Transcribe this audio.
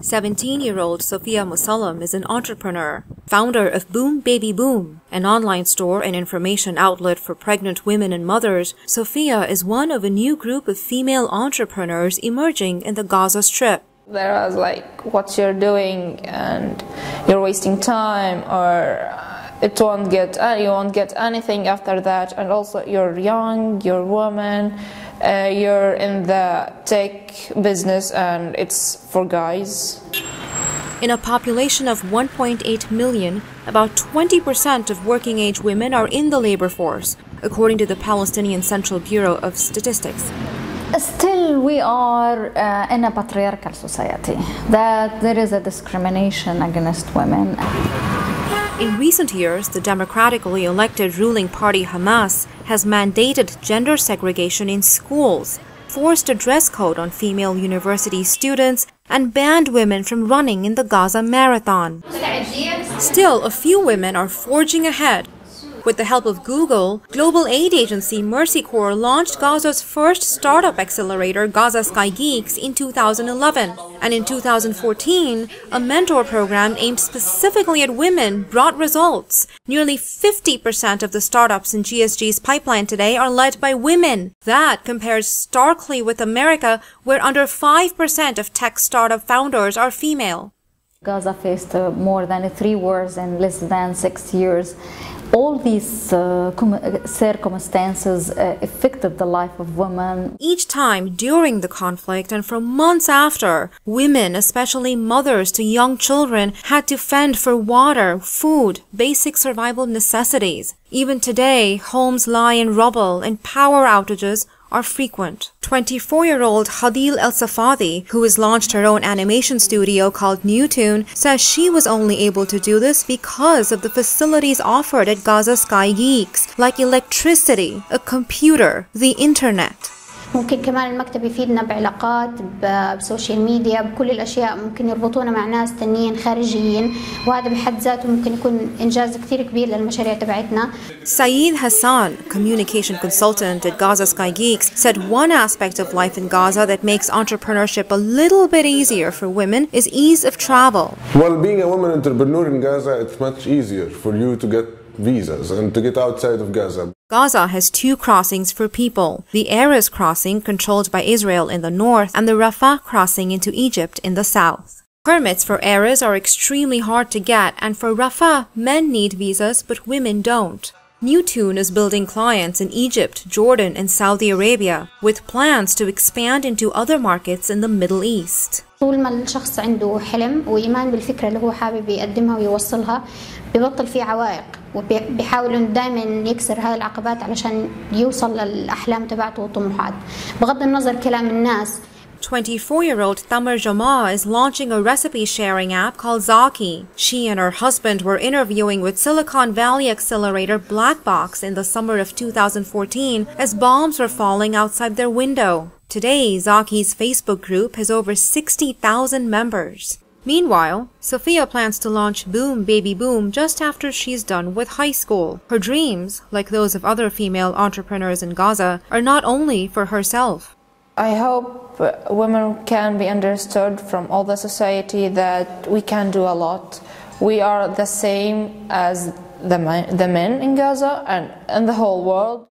17-year-old Sophia Musallam is an entrepreneur, founder of Boom Baby Boom, an online store and information outlet for pregnant women and mothers. Sophia is one of a new group of female entrepreneurs emerging in the Gaza Strip. There was like what you're doing and you're wasting time or it won't get uh, you won't get anything after that and also you're young, you're woman uh, you're in the tech business and it's for guys. In a population of 1.8 million, about 20% of working age women are in the labor force, according to the Palestinian Central Bureau of Statistics. Still, we are uh, in a patriarchal society, that there is a discrimination against women. In recent years, the democratically elected ruling party Hamas has mandated gender segregation in schools, forced a dress code on female university students, and banned women from running in the Gaza Marathon. Still, a few women are forging ahead with the help of Google, global aid agency Mercy Corps launched Gaza's first startup accelerator, Gaza Sky Geeks, in 2011. And in 2014, a mentor program aimed specifically at women brought results. Nearly 50% of the startups in GSG's pipeline today are led by women. That compares starkly with America, where under 5% of tech startup founders are female. Gaza faced uh, more than three wars in less than six years all these uh, circumstances uh, affected the life of women. Each time during the conflict and for months after, women, especially mothers to young children, had to fend for water, food, basic survival necessities. Even today, homes lie in rubble and power outages are frequent. 24-year-old Hadil El Safadi, who has launched her own animation studio called Newtoon, says she was only able to do this because of the facilities offered at Gaza Sky Geeks, like electricity, a computer, the internet. ممكن كمان المكتب يفيدنا بعلاقات بسوشيال ميديا بكل الاشياء ممكن يربطونا مع ناس تانيين خارجيين وهذا بحد ذاته ممكن يكون انجاز كثير كبير للمشاريع تبعتنا Saeed Hassan, communication consultant at Gaza Sky Geeks, said one aspect of life in Gaza that makes entrepreneurship a little bit easier for women is ease of travel. Well, being a woman entrepreneur in Gaza, it's much easier for you to get visas and to get outside of Gaza. Gaza has two crossings for people the Erez crossing, controlled by Israel in the north, and the Rafah crossing into Egypt in the south. Permits for Erez are extremely hard to get, and for Rafah, men need visas, but women don't. Newtoon is building clients in Egypt, Jordan, and Saudi Arabia, with plans to expand into other markets in the Middle East. طول ما الشخص عنده حلم وإيمان بالفكرة اللي هو حابب يقدمها ويوصلها ببطل في عوائق وبيحاول دائما يكسر هاي العقبات علشان يوصل للأحلام تبعته والطموحات بغض النظر كلام الناس 24-year-old Tamar Jama is launching a recipe sharing app called Zaki. She and her husband were interviewing with Silicon Valley accelerator Blackbox in the summer of 2014 as bombs were falling outside their window. Today, Zaki's Facebook group has over 60,000 members. Meanwhile, Sophia plans to launch Boom Baby Boom just after she's done with high school. Her dreams, like those of other female entrepreneurs in Gaza, are not only for herself. I hope women can be understood from all the society that we can do a lot. We are the same as the men, the men in Gaza and in the whole world.